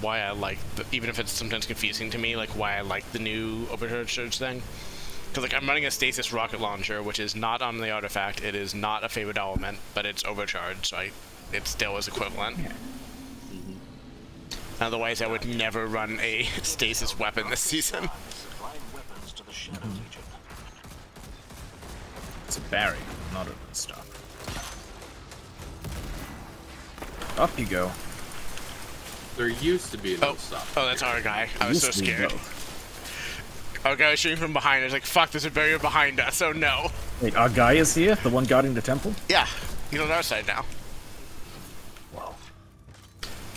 why I like, the, even if it's sometimes confusing to me, like why I like the new overcharge thing. Because like I'm running a stasis rocket launcher, which is not on the artifact. It is not a favorite element, but it's overcharged, so I, it still is equivalent. Yeah. Mm-hmm. Otherwise, I would never run a stasis weapon this season. It's a barrier, not a stop. Up you go. There used to be no oh. stop. Oh, that's our guy. I was so scared. Our guy was shooting from behind. I was like, fuck, there's a barrier behind us. Oh no. Wait, our guy is here? The one guarding the temple? Yeah. He's on our side now. Wow.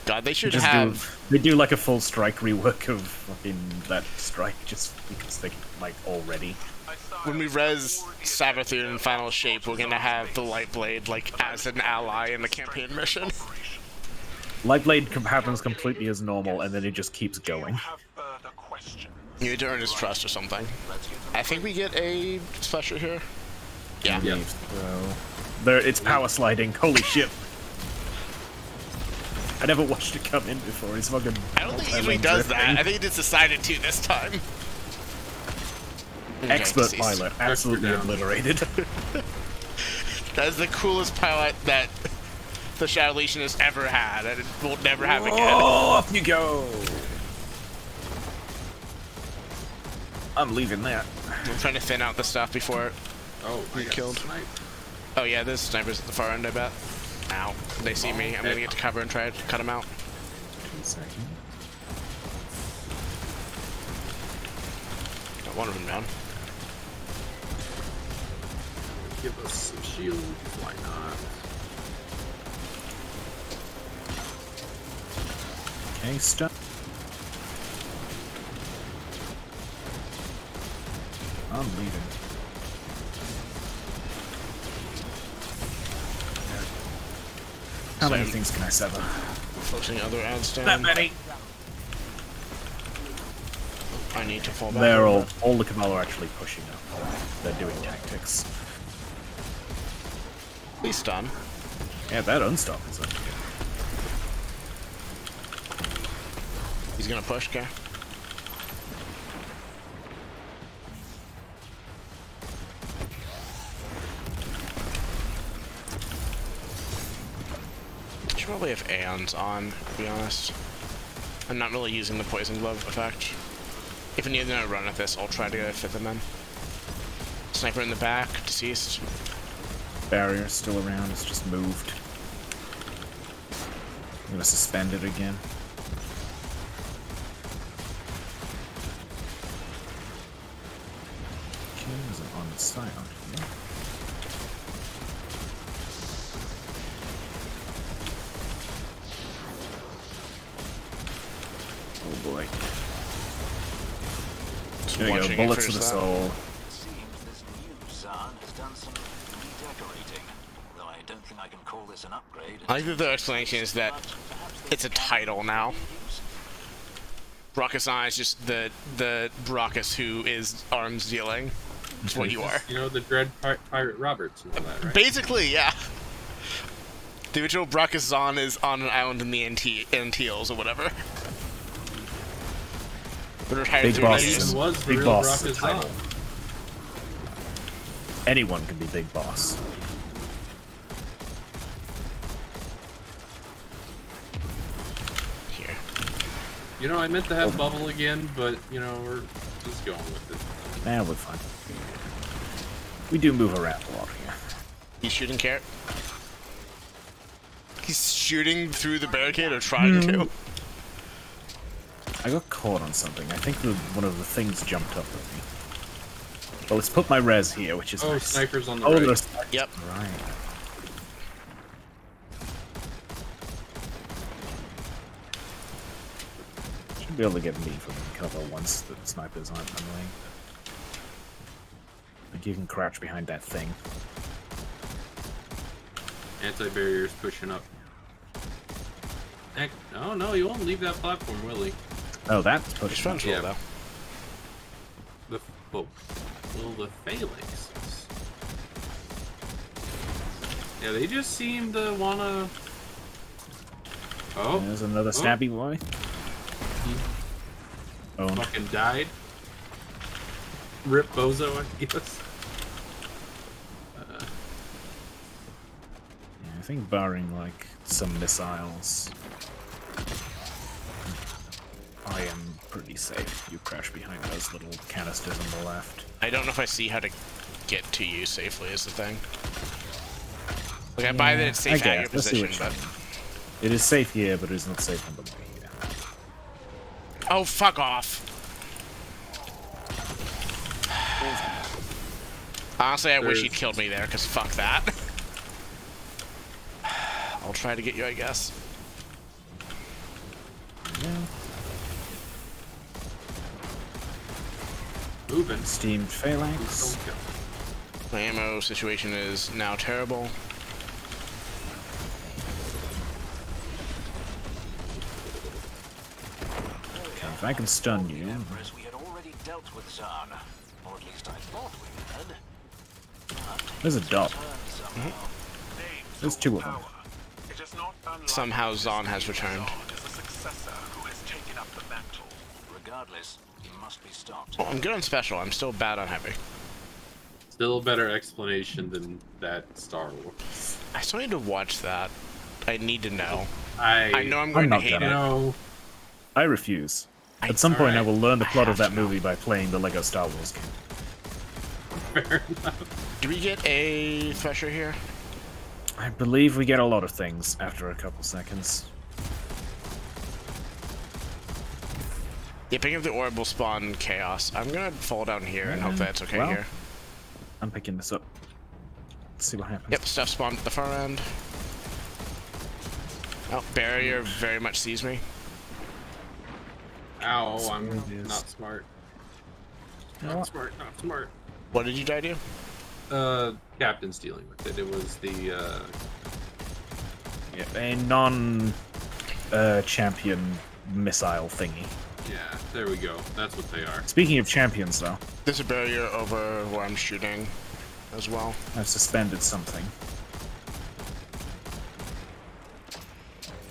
God, they should have. Do, they do like a full strike rework of fucking that strike just because they like already. When we res Savathûn in final shape, we're gonna have the Lightblade like as an ally in the campaign mission. Lightblade happens completely as normal, and then it just keeps going. You need to earn his trust or something. I think we get a special here. Yeah. yeah. So, there, it's power sliding. Holy shit. I never watched it come in before. He's fucking. I don't think he usually does that. I think he just decided to this time. Expert okay, pilot, absolutely obliterated. that is the coolest pilot that the Shadow Legion has ever had, and it will never have again. Oh, off you go! I'm leaving that. I'm trying to thin out the stuff before oh, we killed. Oh yeah, there's snipers at the far end, I bet. Ow. They see me. I'm gonna get to cover and try to cut them out. Got one of them down. Give us some shield. Why not? Okay, stop. I'm leaving. How many things can I sever? Focusing other ads down. That many. I need to fall back. They're all all the Cabal are actually pushing up. They're doing tactics. Please stun. Yeah, that unstop is up. He's gonna push, okay? should probably have Aeons on, to be honest. I'm not really using the Poison Glove effect. If I need to run at this, I'll try to fit them in. Sniper in the back, deceased. Barrier still around, it's just moved. I'm gonna suspend it again. Okay, is it on the side? boy. There you go, bullets to the soul. I think the explanation is that it's a title now. Bracus is just the the Bracus who is arms dealing. That's what you are. You know the Dread Pir Pirate Roberts and all that, right? Basically, yeah. The original Bracus Zahn is on an island in the Antilles or whatever. Big boss. Was big boss. Anyone can be big boss. Here. You know, I meant to have oh. bubble again, but you know, we're just going with it. Nah, we're fine. We do move around a lot here. He's shooting carrot. He's shooting through the barricade or trying mm. to. I got caught on something. I think the, one of the things jumped up at me. Well, let's put my res here, which is oh, nice. snipers on the oh, right. Yep. Right. Should be able to get me from cover once the snipers aren't annoying. Like you can crouch behind that thing. Anti-barriers pushing up. Heck, oh no, you won't leave that platform, will he? Oh, that's push control, yeah. though. The, well, well, the phalanxes. Yeah, they just seem to wanna... Oh. There's another oh. boy. Hmm. Oh, Owned. fucking died. Rip Bozo, I guess. Uh. Yeah, I think barring like some missiles, I am pretty safe. You crash behind those little canisters on the left. I don't know if I see how to get to you safely is the thing. Like, I buy that it's safe at your. Let's position, you but... mean. It is safe here, but it is not safe on the way here. Oh, fuck off. Honestly, I wish he'd killed me there, because fuck that. I'll try to get you, I guess. Yeah. Moving. Steamed phalanx. Don't. My ammo situation is now terrible. Okay, if I can stun you, we had already dealt with Zahn. Or at least I thought we had. there's a dot. Turned somehow. Mm-hmm. There's two of them. It is not unlike Somehow Zahn has returned. Regardless, he must be stopped. Well, I'm good on special. I'm still bad on heavy. Still a better explanation than that Star Wars. I still need to watch that. I need to know. I I know I'm going not to hate gonna. it. know. I refuse. I- At some point, I will learn the plot of that movie by playing the Lego Star Wars game. Fair enough. Do we get a Thresher here? I believe we get a lot of things after a couple seconds. Yeah, picking up the orb will spawn chaos. I'm gonna fall down here and hope Yeah, that's okay well. here. I'm picking this up. Let's see what happens. Yep, stuff spawned at the far end. Oh, barrier very much sees me. Ow, I'm Smart not smart. You know Not what? smart, not smart. What did you die to? Uh, Captain's dealing with it. It was the, uh, Yeah, a non uh, champion missile thingy. Yeah, there we go. That's what they are. Speaking of champions, though, There's a barrier over where I'm shooting as well. I've suspended something.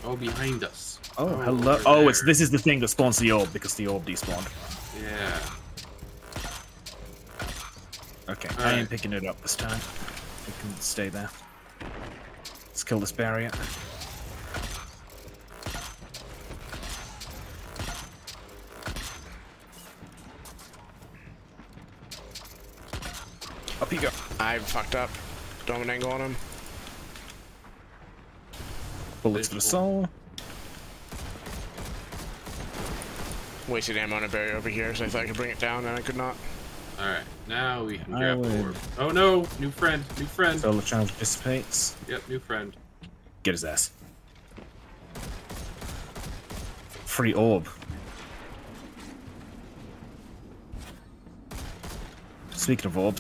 Oh, behind us. Oh, oh hello. over Oh, it's this is the thing that spawns the orb because the orb despawned. Yeah. Okay, I Alright. ain't picking it up this time. It can stay there. Let's kill this barrier. Up you go. I fucked up. Don't angle on him. Bullets for the soul. Wasted ammo on a barrier over here, so I thought I could bring it down, and I could not. Alright, now we can I grab the orb. Oh no! New friend, new friend. Solar charge dissipates. Yep, new friend. Get his ass. Free orb. Speaking of orb,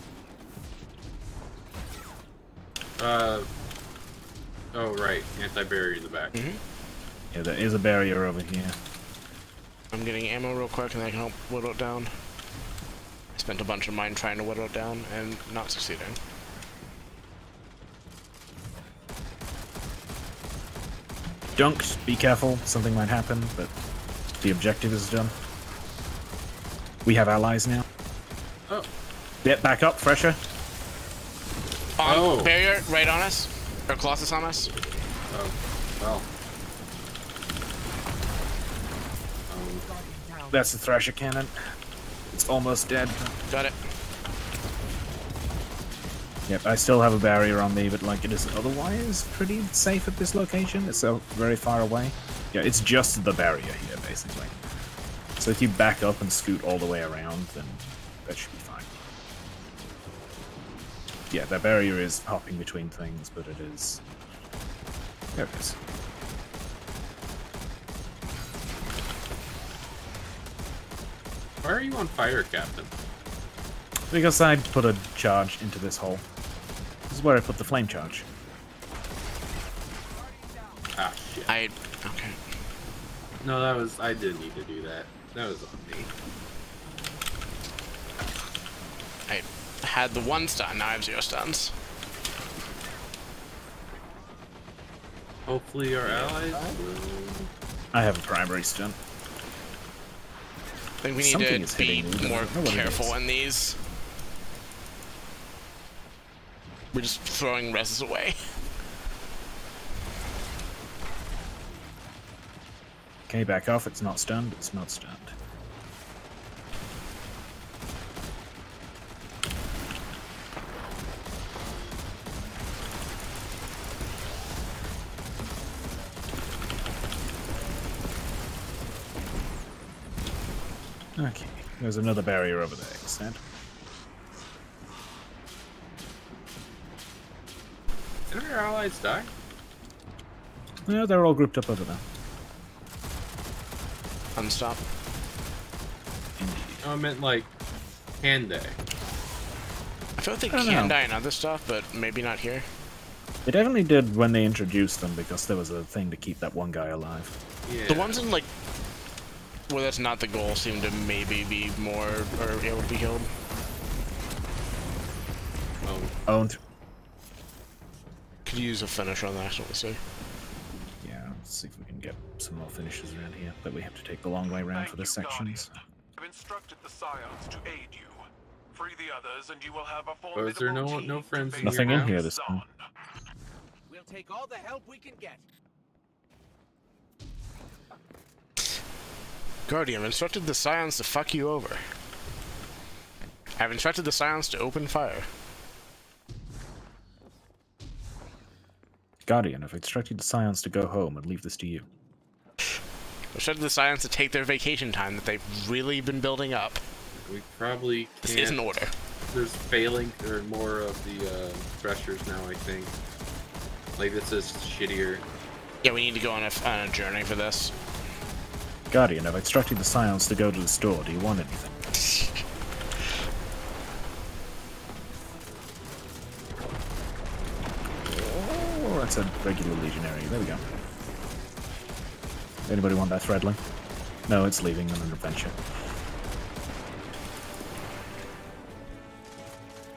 Uh. Oh, right. Anti barrier in the back. yeah, there is a barrier over here. I'm getting ammo real quick, and I can help whittle it down. I spent a bunch of mine trying to whittle it down, and not succeeding. Dunked, be careful, something might happen, but the objective is done. We have allies now. Oh. Yep, back up, fresher. On Oh. barrier, right on us, or Colossus on us. Oh. Well. Um, That's the Thresher cannon. It's almost dead. Got it. Yep, I still have a barrier on me, but like it is otherwise pretty safe at this location. It's so very far away. Yeah, it's just the barrier here, basically. So if you back up and scoot all the way around, then that should be fine. Yeah, that barrier is hopping between things, but it is. There it is. why are you on fire, Captain? Because I put a charge into this hole. This is where I put the flame charge. Ah, shit. I okay. No, that was. I didn't need to do that. That was on me. I had the one stun. Now I have zero stuns. Hopefully, our allies will. I have a primary stun. I think we need Something is to be hitting me, but I more don't know what it careful is. in these. We're just throwing reses away. Okay, back off. It's not stunned. It's not stunned. Okay, there's another barrier over there, Extent. Did our allies die? No, they're all grouped up over there. Unstop. Indeed. No, I meant like, can they? I feel like they I can know. die in other stuff, but maybe not here. They definitely did when they introduced them because there was a thing to keep that one guy alive. Yeah. The ones in like where that's not the goal seem to maybe be more or able to be killed. Oh, Owned. Could use a finish on that, actually. So Yeah, let's see if we can get some more finishes around here. But we have to take the long way around Thank for this you, section. Guardian. I've instructed the scions to aid you. Free the others, and you will have a Oh, is there no- no friends in Nothing in here this Zahn. time. We'll take all the help we can get. Guardian, I've instructed the Scions to fuck you over. I've instructed the Scions to open fire. Guardian, I've instructed the Scions to go home and leave this to you. I've instructed the Scions to take their vacation time that they've really been building up. we probably This can't. is an order. There's failing or more of the uh, threshers now. I think. Like this is shittier. Yeah, we need to go on a, on a journey for this. Guardian, I've instructed the Scions to go to the store. Do you want anything? Oh, that's a regular legionary. There we go. Anybody want that threadling? No, it's leaving on an adventure.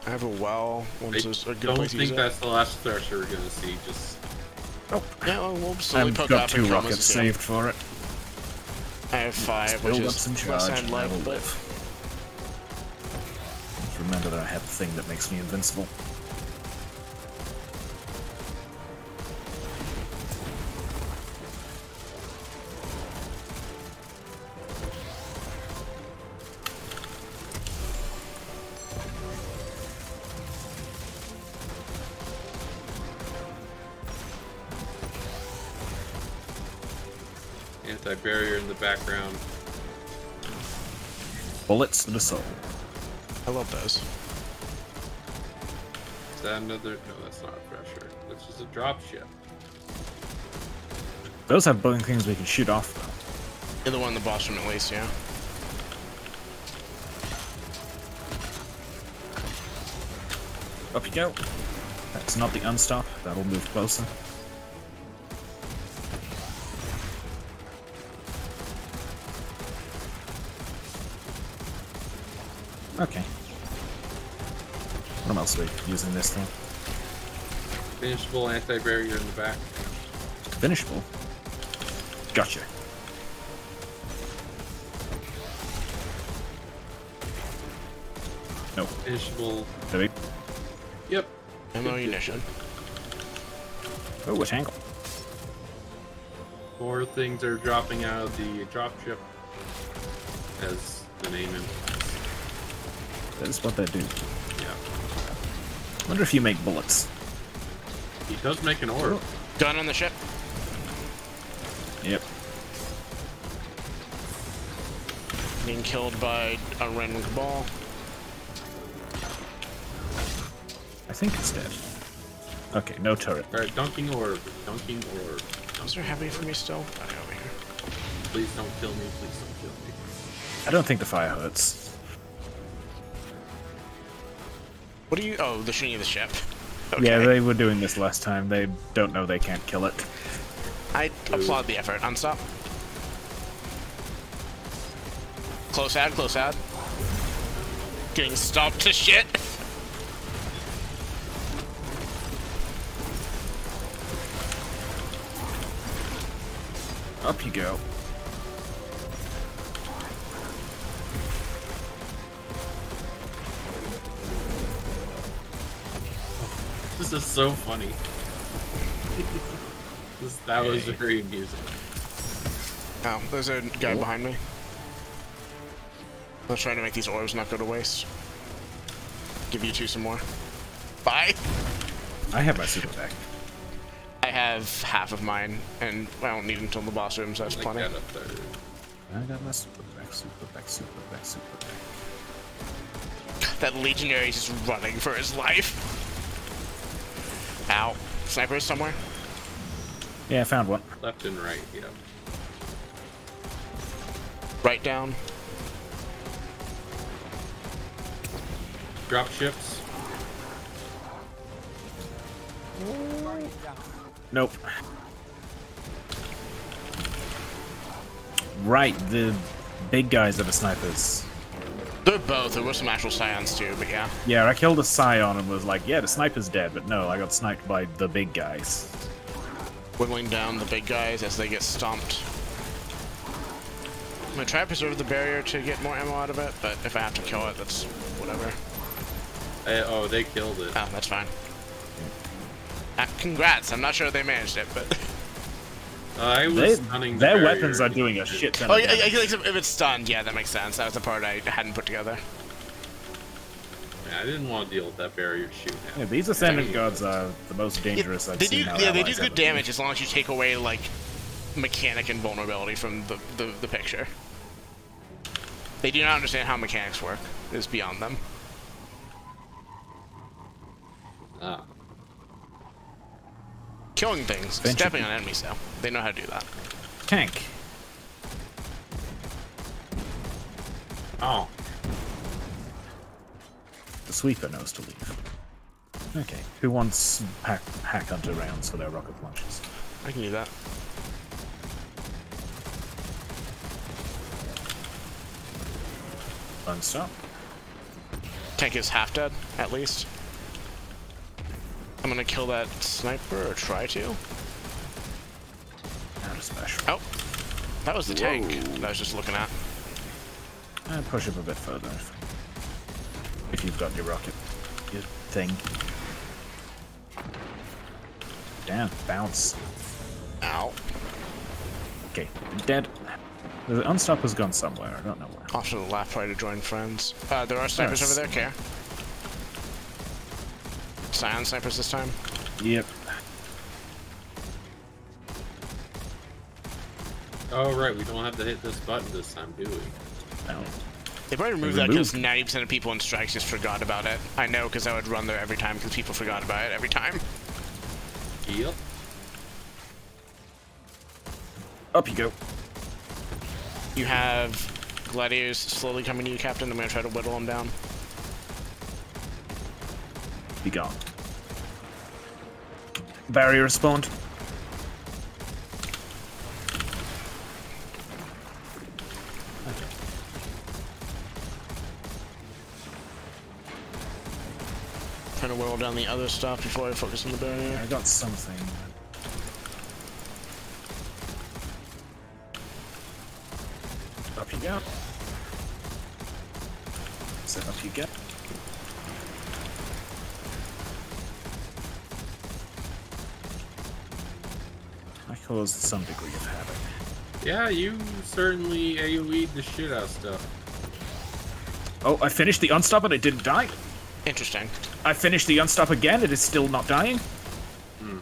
I have a well. I Once there's a good don't place to use think that's the last thresher we're gonna see. Just Oh, Yeah, well, we'll slowly I've got two rockets as we go. saved for it. I have five, Let's which build is some charge than and I will life, but live. Remember that I have the thing that makes me invincible. Bullets to the soul. I love those. Is that another? No, that's not a thresher. That's just a drop ship. Those have bone things we can shoot off, though. You're the one in the boss room at least, yeah. Up you go. That's not the unstop. That'll move closer. Okay. What else are we using this thing? Finishable anti-barrier in the back. Finishable. Gotcha. Nope. Finishable. There we Yep. Ammo munition. Oh, a tangle. More things are dropping out of the drop ship, as the name implies. That is what they do. Yeah. wonder if you make bullets. He does make an orb. Gun on the ship. Yep. Being killed by a random ball. I think it's dead. Okay, no turret. Alright, dunking orb. Dunking orb. Is there heavy for me still? Okay, over here. Please don't kill me. Please don't kill me. I don't think the fire hurts. What are you? Oh, the shooting of the ship. Okay. Yeah, they were doing this last time. They don't know they can't kill it. I applaud the effort. Unstop. Close ad, close ad. Getting stopped to shit. Up you go. This is so funny. This- that was very amusing. Oh, there's a guy behind me. I'm trying to make these orbs not go to waste. Give you two some more. Bye. I have my super back. I have half of mine, and I don't need them until the boss room, so that's Like plenty. that up there. I got my super back, super back, super back, super back. That legionary is just running for his life. Ow. Sniper is somewhere. Yeah, I found one. Left and right, yeah. Right down. Drop ships. Nope. Right, the big guys are the snipers. They're both. There were some actual scions too, but yeah. Yeah, I killed a scion and was like, yeah, the sniper's dead, but no, I got sniped by the big guys. Whittling down the big guys as they get stomped. I'm gonna try to preserve the barrier to get more ammo out of it, but if I have to kill it, that's whatever. Eh, oh, they killed it. Oh, that's fine. Uh, congrats. I'm not sure they managed it, but. I was They, stunning the their barrier. weapons are doing a shit ton Oh, of yeah, I damage. I guess if it's stunned, yeah, that makes sense. That was the part I hadn't put together. Yeah, I didn't want to deal with that barrier shoot. Yeah, these ascendant gods are the most dangerous I've they do, seen. our yeah, they do good ever be. damage as long as you take away like mechanic and vulnerability from the, the, the picture. They do not understand how mechanics work. It's beyond them. Ah. Killing things, Bench- stepping on enemies, though. They know how to do that. Tank. Oh. The sweeper knows to leave. Okay, who wants hack, hack hunter rounds for their rocket launchers? I can do that. Fun stuff. Tank is half dead, at least. I'm gonna kill that sniper, or try to. Not a special. Oh, that was the tank that I was just looking at. Push up a bit further if, if you've got your rocket, your thing. Damn, bounce. Ow. Okay, dead. The unstopper's gone somewhere. I don't know where. Off to the left, try to join friends. Uh, there are snipers over there, care. Scion snipers this time. Yep. Oh, right, we don't have to hit this button this time, do we? No. They probably removed They that because 90% of people in strikes just forgot about it. I know because I would run there every time because people forgot about it every time. Yep. Up you go. You have gladiators slowly coming to you, Captain. I'm gonna try to whittle them down. Be gone. Barrier spawned. Trying to whittle down the other stuff before I focus on the barrier. I got something. Up you go. So up you go. Caused some degree of havoc. Yeah, you certainly AoE'd the shit out of stuff. Oh, I finished the unstop and it didn't die. Interesting. I finished the unstop again, it is still not dying. Hmm.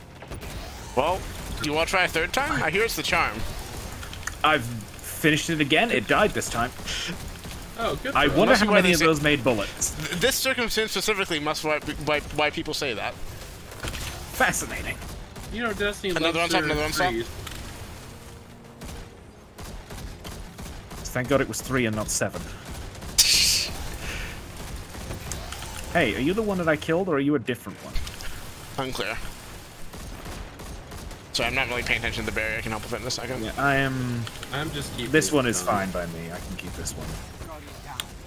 Well, do you want to try a third time? I hear it's the charm. I've finished it again, it died this time. Oh, good. I wonder how many of those made bullets. Th- This circumstance specifically must why, why, why people say that. Fascinating. You know, Destiny Another loves on top, another on top. Thank God it was three and not seven. Hey, are you the one that I killed, or are you a different one? Unclear. So I'm not really paying attention to the barrier. I can help with it in a second. Yeah, I am. I'm just keeping This one is going. fine by me. I can keep this one.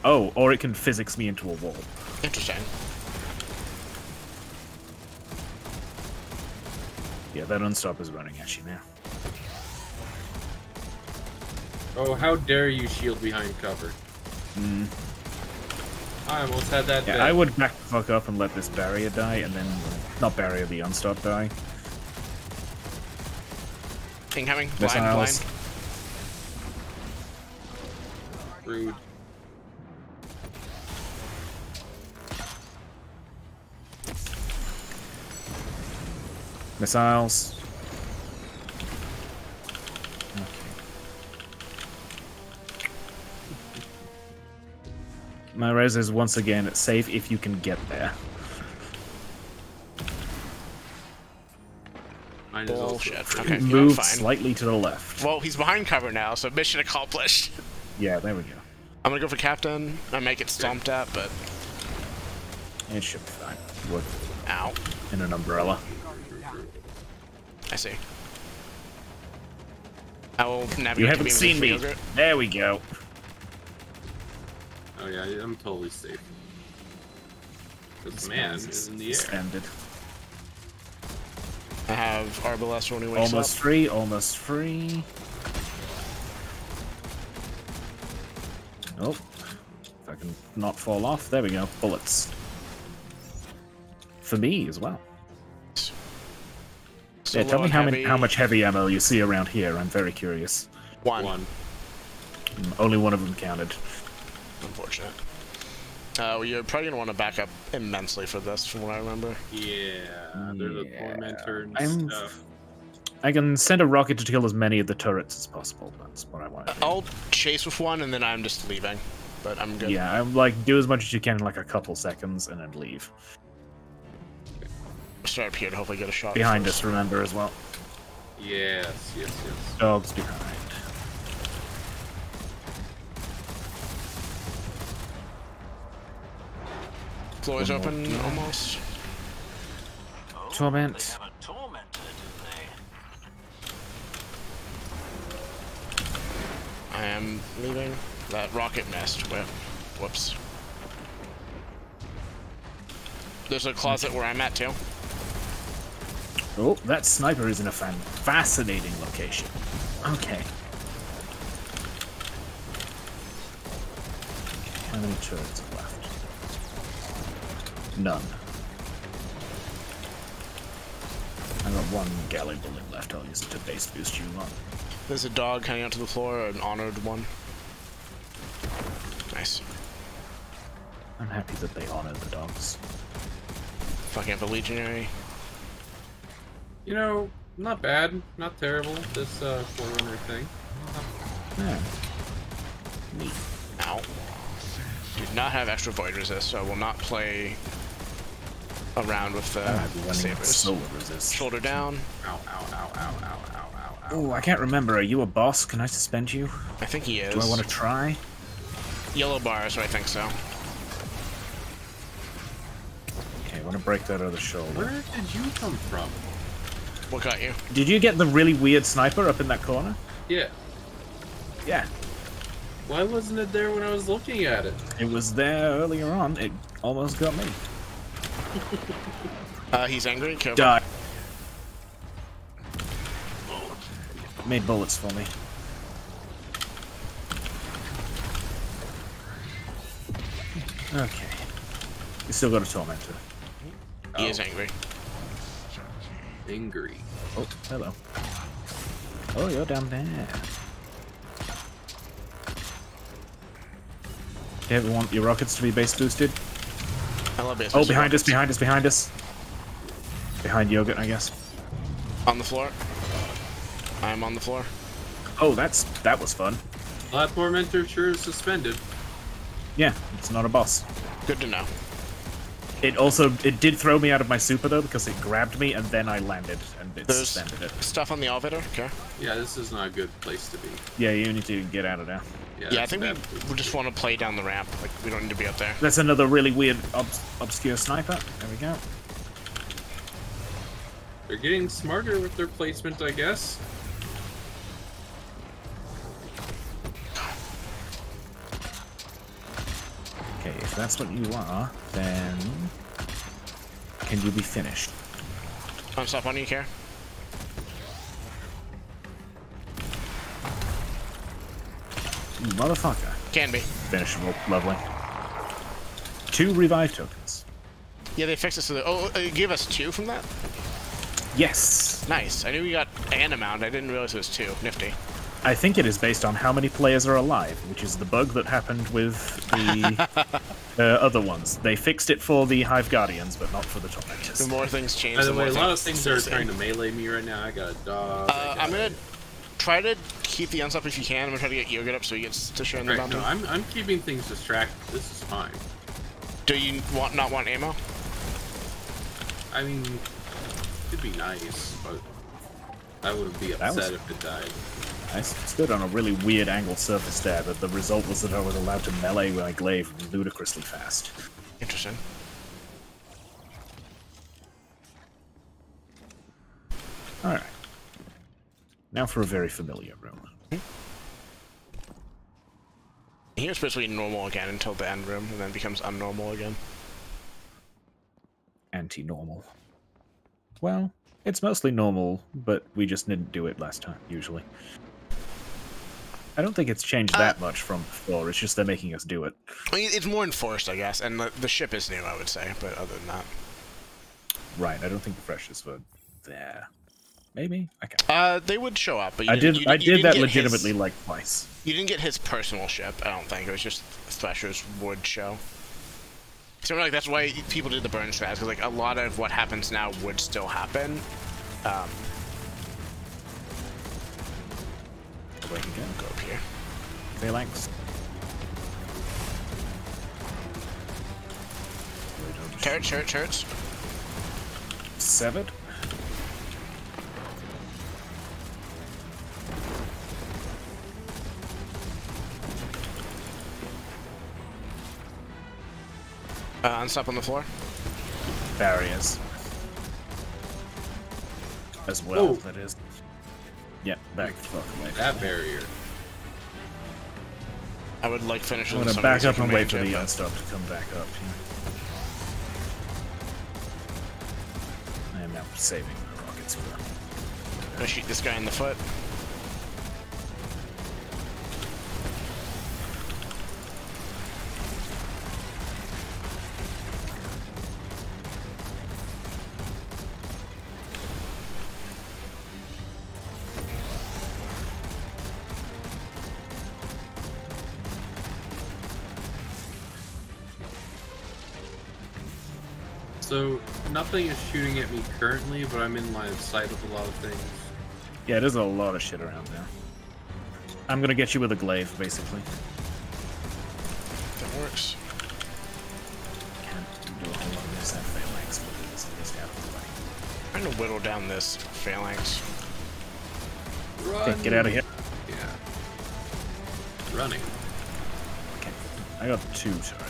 Oh, or it can physics me into a wall. Interesting. Yeah, that unstop is running at you now. Oh, how dare you shield behind cover? Mm. I almost had that. Yeah, dead. I would back the fuck up and let this barrier die, and then not barrier, the unstart die. Incoming. Blind, Missiles. blind. Rude. Missiles. Okay. My res is once again safe if you can get there. Mine is Bullshit. Okay, Move fine. slightly to the left. Well, he's behind cover now, so mission accomplished. Yeah, there we go. I'm gonna go for captain. I might get stomped at, but It should be fine. Work ow. in an umbrella. I see. I will navigate. You haven't seen me. yogurt. There we go. Oh yeah, I'm totally safe. This man is in the air. Suspended. I have Arbalest when he wakes Almost up. free, almost free. Oh. If I can not fall off. There we go. Bullets. For me as well. So yeah, tell me how, many, how much heavy ammo you see around here. I'm very curious. One. One. Mm, Only one of them counted. Unfortunate. Uh, well, you're probably gonna want to back up immensely for this, from what I remember. Yeah, there's a Yeah, tormentor and I'm- stuff. I can send a rocket to kill as many of the turrets as possible. That's what I want. I'll chase with one, and then I'm just leaving. But I'm good. Yeah, I'm like do as much as you can in like a couple seconds and then leave. Start up here to hopefully get a shot. Behind first. us, remember as well. Yes, yes, yes. Dogs behind. Floor is One open door. almost. Oh, Torment. They have a tormentor, do they? I am leaving. That rocket nest. Wh- Whoops. There's a closet where I'm at too. Oh, that sniper is in a fan fascinating location. Okay. How many turrets are left? None. I got one galley bullet left. I'll use it to base boost you up. There's a dog hanging out to the floor, an honored one. Nice. I'm happy that they honor the dogs. Fucking up a legionary. You know, not bad, not terrible. This uh, forerunner thing. Yeah. Neat. Ow. Did not have extra void resist, so I will not play around with the I might be running sabers. solar resist. Shoulder down. Ow, ow, ow, ow, ow, ow, ow, ow. Oh, I can't remember. Are you a boss? Can I suspend you? I think he is. Do I want to try? Yellow bar, so I think so. Okay, I want to break that other shoulder. Where did you come from? What got you? Did you get the really weird sniper up in that corner? Yeah. Yeah. Why wasn't it there when I was looking at it? It was there earlier on. It almost got me. Uh, he's angry. Careful. Die. Made bullets for me. Okay. You still got a tormentor. He is angry. Angry. Oh, hello. Oh, you're down there. Do you ever want your rockets to be base boosted? I love base Oh, boosted behind us, behind us, behind us. Behind yogurt, I guess. On the floor. I'm on the floor. Oh, that's that was fun. That tormentor sure is suspended. Yeah, it's not a boss. Good to know. It also it did throw me out of my super though because it grabbed me and then I landed and it There's suspended it. stuff on the elevator. Okay. Yeah, this is not a good place to be. Yeah, you need to get out of there. Yeah, Yeah, I think we, we just want to play down the ramp. Like we don't need to be up there. That's another really weird obs- obscure sniper. There we go. They're getting smarter with their placement, I guess. That's what you are, then can you be finished? I'm stop on you, care. Motherfucker. Can be. Finishable. Lovely. two revive tokens. Yeah, they fixed it so that. Oh, uh, you gave us two from that? Yes. Nice. I knew we got an amount. I didn't realize it was two. Nifty. I think it is based on how many players are alive, which is the bug that happened with the uh, other ones. They fixed it for the Hive Guardians, but not for the Tormentors. The more things change, By the more way, a lot of things things are stay trying the to melee me right now. I got a dog. Uh, I got I'm gonna try to keep the unsub if you can. I'm gonna try to get Yogurt up so he gets to share in the Right, bounty. no, I'm, I'm keeping things distracted. This is fine. Do you want not want ammo? I mean, it'd be nice, but I wouldn't be That was- upset if it died. I stood on a really weird angled surface there, but the result was that I was allowed to melee my glaive ludicrously fast. Interesting. Alright. Now for a very familiar room. Here's basically normal again until the end room, and then becomes unnormal again. Anti-normal. Well, it's mostly normal, but we just didn't do it last time, usually. I don't think it's changed that much from before, it's just they're making us do it. I mean, it's more enforced, I guess, and the, the ship is new, I would say. But other than that, Right, I don't think the freshes were there. Maybe? I can't. uh, they would show up. But you I did you I did that legitimately His, like twice. you didn't get his personal ship. I don't think it was just Thresher's would show. So like that's why people did the burn strats because like a lot of what happens now would still happen. Um, Where can go? up here. Phalanx. Turrets, turrets. Severed. Uh, unstop on the floor. Barriers. As well, Whoa. that is. Yeah, back the fuck away. That barrier. I would like finish I'm gonna some back up and wait for the Mage, unstop to come back up. I am now saving the rockets for I'm gonna shoot this guy in the foot. Nothing is shooting at me currently, but I'm in line of sight of a lot of things. Yeah, there's a lot of shit around there. I'm gonna get you with a glaive, basically. That works. Can't do a whole lot of this at phalanx, but it is at out of the way. I'm trying to whittle down this phalanx. Run! Okay, get out of here. Yeah. Running. Okay. I got two turrets.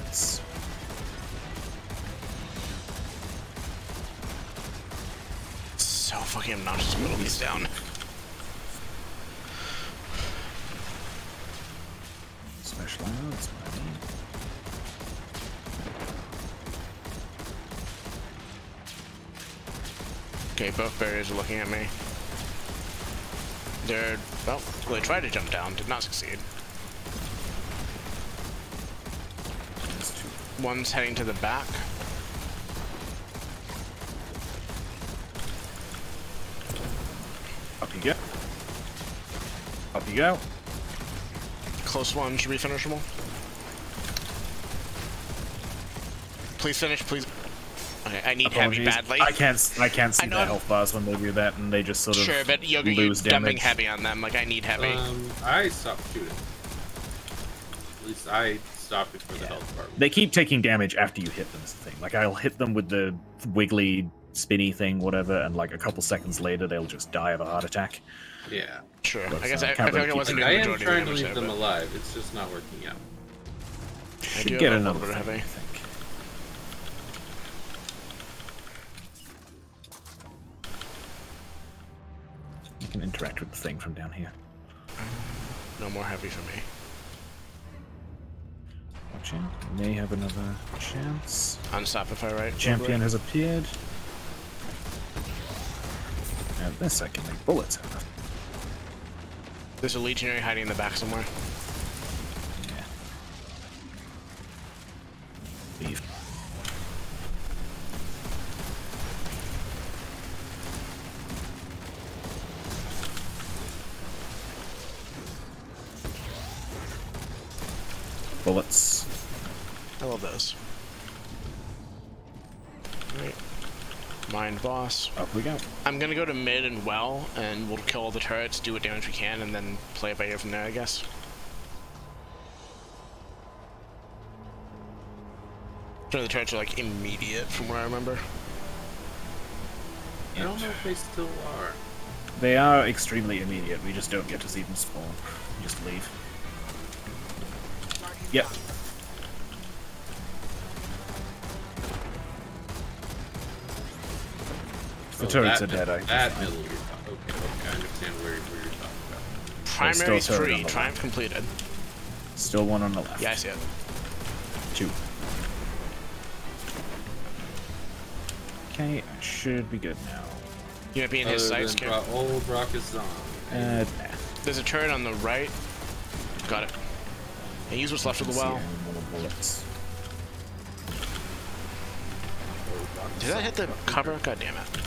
Fucking obnoxious to whittle these down. Special ammo, that's what I need. Okay, both barriers are looking at me. They're well, they tried to jump down, did not succeed. One's heading to the back. Up you go. Up you go. Close one should be finishable. Please finish, please. Okay, I need heavy badly. I can't. I can't see I know their I'm- health bars when they do that, and they just sort of Sure, but Yoga, you're lose dumping damage. heavy on them. Like I need heavy. Um, I stopped shooting. At least I stopped it for the health bar. They keep taking damage after you hit them. Is the thing. Like I'll hit them with the wiggly, spinny thing, whatever, and like a couple seconds later they'll just die of a heart attack. Yeah. sure. but, I guess uh, I, I can't feel like really I keep wasn't Like, doing I the am trying to leave damage them there, alive. It's just not working out. I Should do get another little bit I heavy. think. You can interact with the thing from down here. No more heavy for me. Watch out. We may have another chance. Unstop if I right. Champion has appeared. Now this I can make bullets out of. There's a legionary hiding in the back somewhere. Yeah. Leave. Bullets. I love those. Alright. Mind boss. Up we go. I'm gonna go to mid and well, and we'll kill all the turrets, do what damage we can, and then play it by ear from there, I guess. So the turrets are like immediate from where I remember. I don't know if they still are. They are extremely immediate. We just don't get to see them spawn. We just leave. Yep. The Oh, turrets that, are dead, I That middle you're talking. Okay, okay, I understand where, where you're talking about. Primary on three, triumph completed. Still one on the left. Yeah, I see it. Two. Okay, I should be good now. You might be in his sights. Bro- old Bracus Zahn. Uh, nah. There's a turret on the right. Got it. And use what's left of the well. any more bullets. Did I hit the cover? God damn it.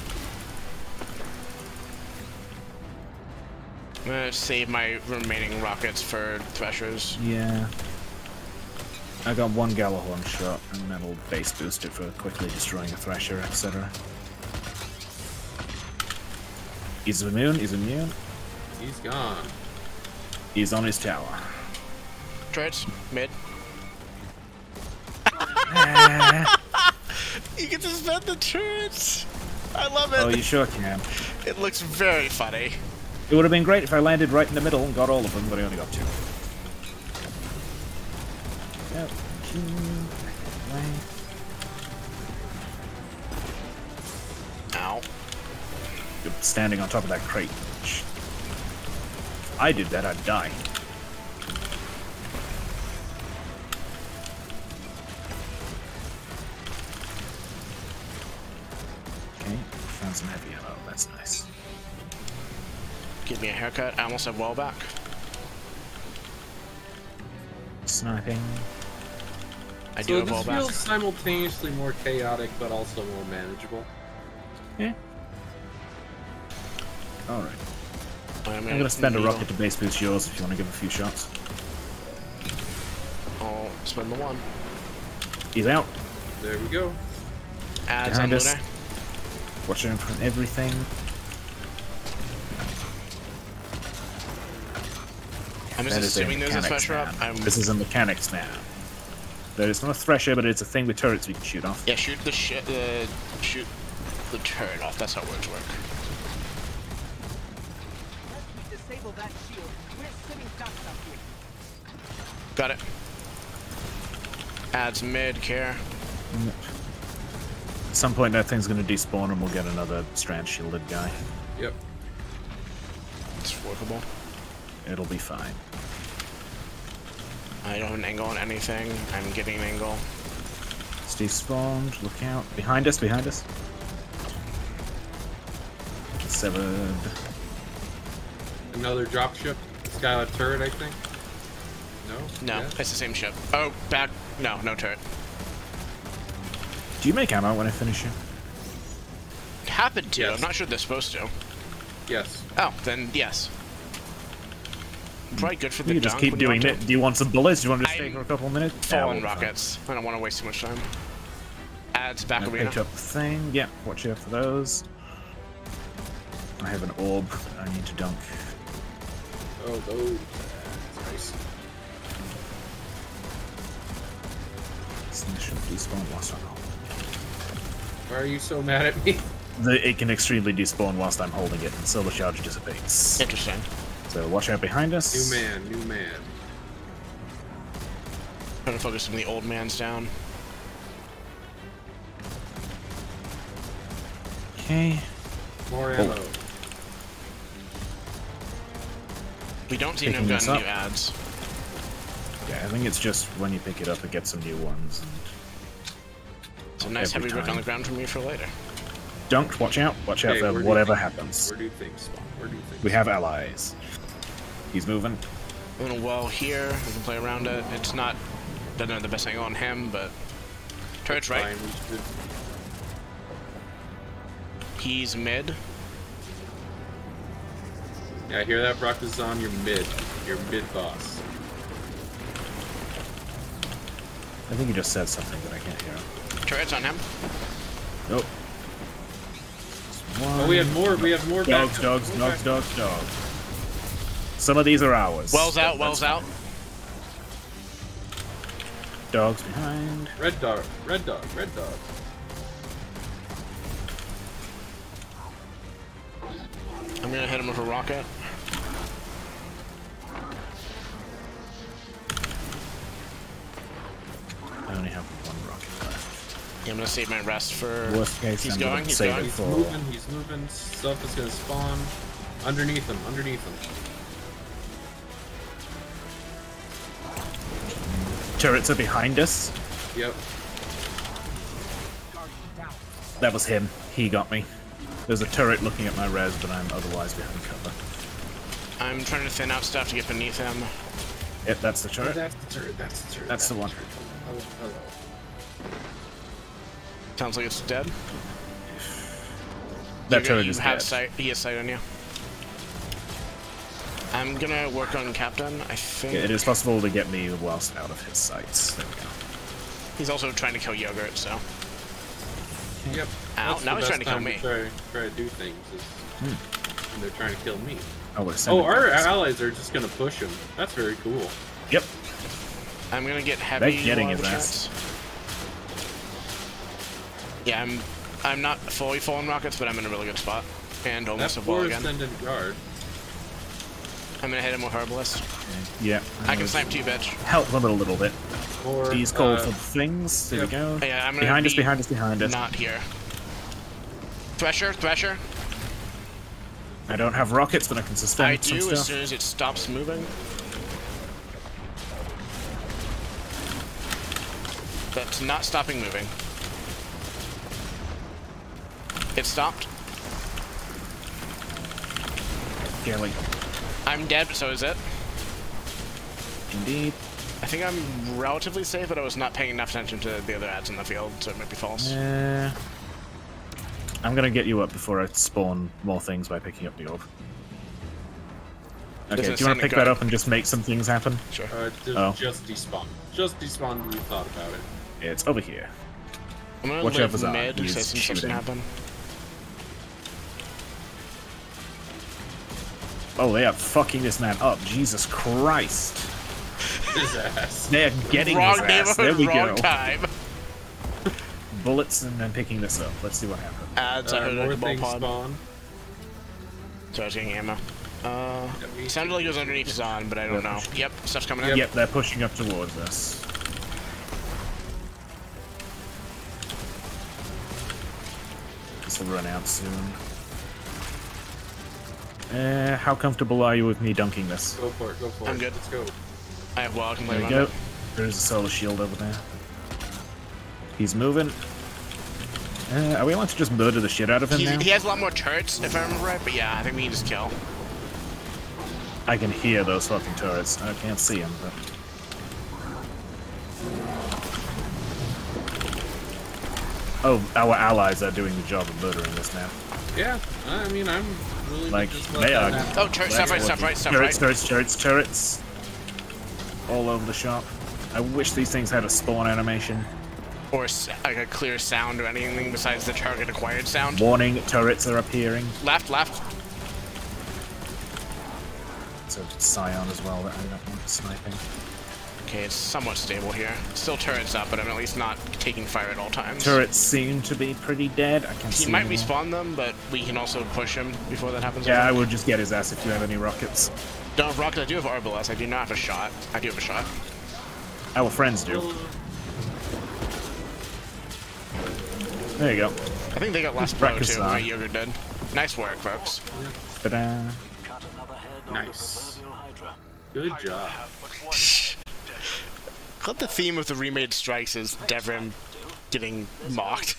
I'm gonna save my remaining rockets for threshers. Yeah. I got one Gjallarhorn shot, and that'll base boost it for quickly destroying a Thresher, etc. He's immune, he's immune. He's gone. He's on his tower. Turrets, mid. you can suspend the turrets. I love it. Oh, you sure can. It looks very funny. It would have been great if I landed right in the middle and got all of them, but I only got two. Ow. You're standing on top of that crate. I did that, I'd die. Give me a haircut. I almost have well back. Sniping. I do have this well back. feels simultaneously more chaotic, but also more manageable. Yeah. Alright. I'm I'm gonna spend a rocket to base boost yours if you want to give a few shots. I'll spend the one. He's out. There we go. Ads Behind on us. Luna. Watch out for everything. I'm just That is a assuming there's a mechanics thresher up. man. I'm This is a mechanics man. There is not a thresher, but it's a thing with turrets we can shoot off. yeah. Shoot the shit. Uh, shoot the turret off. That's how words work. Once we disable that shield, we're sitting ducks up here. Got it. Adds mid care. At some point, that thing's going to despawn, and we'll get another strand shielded guy. Yep. It's workable. It'll be fine. I don't have an angle on anything. I'm getting an angle. Steve despawned. Look out. Behind us, behind us. Severed. Another dropship. Skylar turret, I think. No. No, Yeah? it's the same ship. Oh, back. No, no turret. Do you make ammo when I finish you? Happened to. Yes. I'm not sure they're supposed to. Yes. Oh, then yes. Probably good for the You can just keep doing it. Do you want some bullets? Do you want to just stay I'm for a couple of minutes? Yeah, Fallen we'll fine. rockets. I don't want to waste too much time. Ads back I arena. picked up the thing. Yeah, watch out for those. I have an orb I need to dunk. Oh, those. That's nice. This should despawn whilst I'm holding. Why are you so mad at me? The, it can extremely despawn whilst I'm holding it, and so the charge dissipates. Interesting. So watch out behind us. New man, new man. Trying to focus some of the old man's down. Okay. More Oh. ammo. We don't seem to have Picking this gotten new ads. Yeah, I think it's just when you pick it up, it gets some new ones. And... So nice Every heavy brick on the ground for me for later. Dunked, watch out. Watch out Okay, for whatever think- happens. Where do you spawn? Where do you think? We have allies. He's moving. A little well here. We can play around it. It's not doesn't have the best angle on him, but turret's right. Fine, we should- He's mid. Yeah, I hear that, Brock is on your mid. Your mid boss. I think he just said something, but I can't hear him. Turrets on him. Nope. Oh, we have more. We have more. Dogs, back- dogs, dogs, back- dogs, dogs. Some of these are ours. Wells out, That's wells out. Dogs behind. Red dog. Red dog. Red dog. I'm gonna hit him with a rocket. I only have I'm gonna save my rest for. Worst case, he's I'm going. He's going. He's moving. He's moving. Stuff is gonna spawn. Underneath him. Underneath him. Turrets are behind us. Yep. That was him. He got me. There's a turret looking at my res, but I'm otherwise behind cover. I'm trying to thin out stuff to get beneath him. Yep, that's the turret. That's the turret. That's the turret. That's the one. Hello. Hello. Sounds like it's dead. That You- turret you is have dead. sight. He has sight on you. I'm gonna work on Captain. I think Yeah, it is possible to get me whilst out of his sights. There we go. he's also trying to kill Yogurt. So Yep. Ow, now he's trying to kill time me. Try, try to do things. Is hmm. when they're trying to kill me. Oh, Oh, our turrets. allies are just gonna push him. That's very cool. Yep. I'm gonna get heavy. They're getting while his the ass. Chats. Yeah, I'm. I'm not fully full on rockets, but I'm in a really good spot. And That almost a wall four again. ascendant guard. I'm gonna hit him with Arbalest. Yeah. I can snipe two, bitch. help them a little bit. Or He's called uh, for things. There yep. we go. Yeah, I'm gonna behind us, behind us, behind us. Not here. Thresher, Thresher. I don't have rockets, but I can I suspend some do stuff. as soon as it stops moving. That's not stopping moving. It stopped. Yeah, I'm dead, but so is it. indeed. I think I'm relatively safe, but I was not paying enough attention to the other ads in the field, so it might be false. Uh, I'm gonna get you up before I spawn more things by picking up the orb. Okay, Does do you want to pick that up and just make some things happen? Sure. Uh, just, Oh. just despawn. Just despawn when you thought about it. It's over here. I'm gonna Watch out live for Zahn. mid, He so is some stuff can happen. Oh, they are fucking this man up. Jesus Christ. His ass. They are getting wrong his ass. There neighborhood, we wrong go. time. Bullets and then picking this up. Let's see what happens. Ads, I Uh, heard more like ball things spawn. So I was getting ammo. Uh, That sounded like it was underneath Zahn, but I don't know. Yep, stuff's coming in. Yep. Yep, they're pushing up towards us. This will run out soon. Uh, how comfortable are you with me dunking this? Go for it. Go for it. I'm good. Let's go. I have well, I can play There we go. it. There's a solar shield over there. He's moving. Uh, are we allowed to just murder the shit out of him He's, now? he has a lot more turrets, if I remember right, but yeah, I think we can just kill. I can hear those fucking turrets. I can't see them, but... Oh, our allies are doing the job of murdering this man. Yeah. I mean, I'm willing Like, to just let they that are- happen. Oh, turret, stuff right, stuff right, stuff turrets, right. turrets, turrets, turrets. All over the shop. I wish these things had a spawn animation. Or like a clear sound or anything besides the target acquired sound. Warning, turrets are appearing. Left, left. So Scion as well that I don't want sniping. Okay, it's somewhat stable here. Still turrets up, but I'm at least not taking fire at all times. Turrets seem to be pretty dead. I can He see might them respawn them, but we can also push him before that happens. Yeah, I will just get his ass if you have any rockets. Don't have rockets. I do have Arbalest. I do not have a shot. I do have a shot. Our friends do. There you go. I think they got less pro too. Bracus Zahn. My yogurt did. Nice work, folks. Ta-da. Cut another head on Nice. the proverbial Hydra. Good job. Love the theme of the remade strikes is Devrim getting mocked.